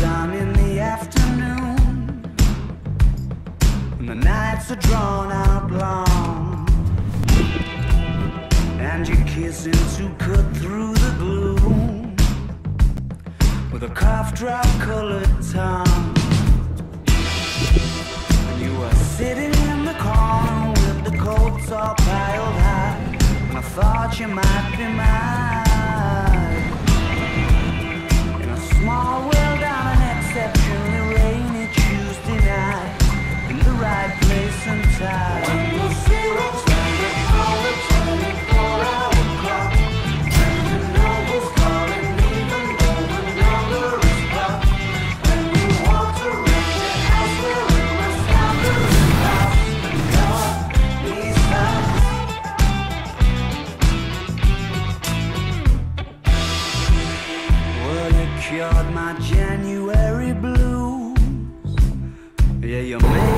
done in the afternoon, and the nights are drawn out long, and you're kissing to cut through the gloom. With a cough drop colored tongue, and you are sitting. My January blues. Yeah, you made